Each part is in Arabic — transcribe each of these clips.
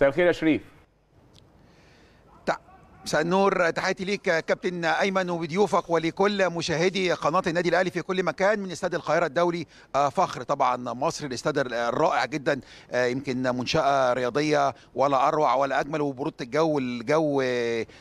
مساء الخير يا شريف. مساء النور تحياتي ليك كابتن أيمن وضيوفك ولكل مشاهدي قناة النادي الأهلي في كل مكان من استاد القاهرة الدولي فخر طبعا مصر الاستاد الرائع جدا يمكن منشأة رياضية ولا أروع ولا أجمل وبروده الجو الجو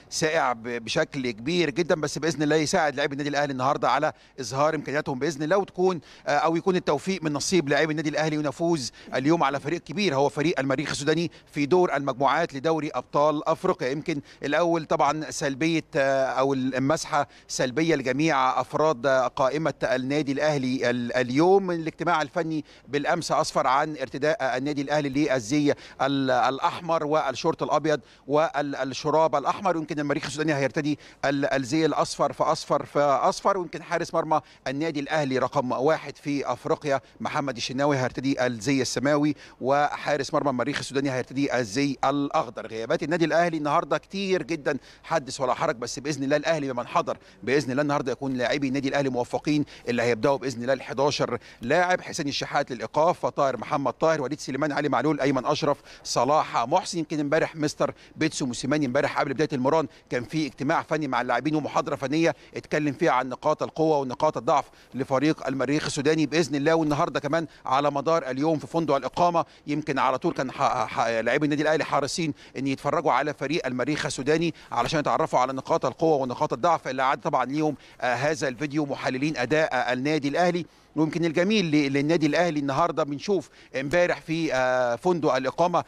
ساقع بشكل كبير جدا بس بإذن الله يساعد لاعبي النادي الأهلي النهارده على إظهار إمكانياتهم بإذن الله وتكون أو يكون التوفيق من نصيب لاعبي النادي الأهلي ونفوز اليوم على فريق كبير هو فريق المريخ السوداني في دور المجموعات لدوري أبطال أفريقيا. يمكن الأول طبعا سلبية أو المسحة سلبية لجميع أفراد قائمة النادي الأهلي اليوم. الاجتماع الفني بالأمس اسفر عن ارتداء النادي الأهلي للزي الأحمر والشورت الأبيض والشراب الأحمر. ويمكن المريخ السوداني هيرتدي الزي الأصفر فاصفر فاصفر ويمكن حارس مرمى النادي الأهلي رقم واحد في أفريقيا محمد الشناوي هيرتدي الزي السماوي. وحارس مرمى المريخ السوداني هيرتدي الزي الأخضر. غيابات النادي الأهلي النهارده كتير جدا حدث ولا حرج بس بإذن الله الأهلي بمن حضر بإذن الله النهارده يكون لاعبي النادي الأهلي موفقين اللي هيبدأوا بإذن الله ال 11 لاعب حسين الشحات للإيقاف فطاهر محمد طاهر وليد سليمان علي معلول أيمن أشرف صلاح محسن يمكن امبارح مستر بيتسو موسيماني امبارح قبل بداية المران كان في اجتماع فني مع اللاعبين ومحاضرة فنية اتكلم فيها عن نقاط القوة ونقاط الضعف لفريق المريخ السوداني بإذن الله والنهارده كمان على مدار اليوم في فندق الإقامة يمكن على طول كان لاعبي النادي الأهلي حريصين إن يتفرجوا على فريق المريخ السوداني علشان يتعرفوا على نقاط القوة ونقاط الضعف اللي عاد طبعا ليهم آه هذا الفيديو محللين أداء آه النادي الأهلي. ويمكن الجميل للنادي الأهلي النهارده بنشوف امبارح في آه فندق الإقامة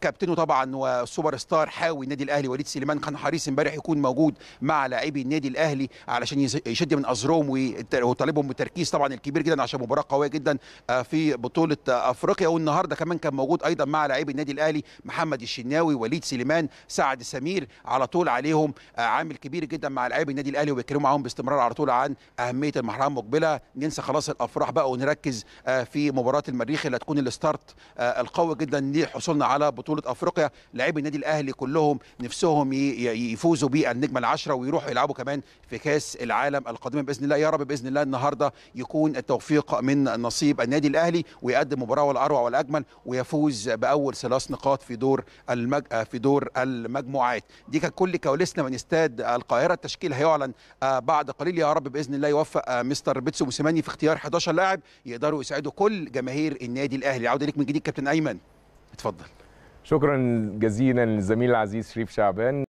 كابتنه طبعا وسوبر ستار حاوي النادي الأهلي وليد سليمان كان حريص امبارح يكون موجود مع لاعبي النادي الأهلي علشان يشد من أزرهم ويطالبهم بالتركيز طبعا الكبير جدا عشان مباراة قوية جدا في بطولة أفريقيا. والنهاردة كمان كان موجود أيضا مع لاعبي النادي الأهلي محمد الشناوي وليد سليمان سعد سمير على طول عليهم عامل كبير جدا مع لاعبي النادي الأهلي وبيتكلموا معاهم باستمرار على طول عن أهمية المرحله المقبله ننسى خلاص الأفراح بقى ونركز في مباراة المريخ اللي هتكون الستارت القوي جدا لحصولنا على بطولة أفريقيا. لاعبي النادي الأهلي كلهم نفسهم يفوزوا بالنجمه العشرة ويروحوا يلعبوا كمان في كأس العالم القادمه بإذن الله. يا رب بإذن الله النهارده يكون التوفيق من نصيب النادي الأهلي ويقدم مباراة ولا اروع ولا اجمل ويفوز بأول ثلاث نقاط في دور المج... في دور المجموعات. دي كانت كل كواليسنا من استاد القاهرة. التشكيل هيعلن بعد قليل يا رب بإذن الله يوفق مستر بيتسو موسيماني في اختيار 11 لاعب يقدروا يساعدوا كل جماهير النادي الأهلي. عودة ليك من جديد كابتن أيمن. اتفضل. شكرا جزيلا للزميل العزيز شريف شعبان.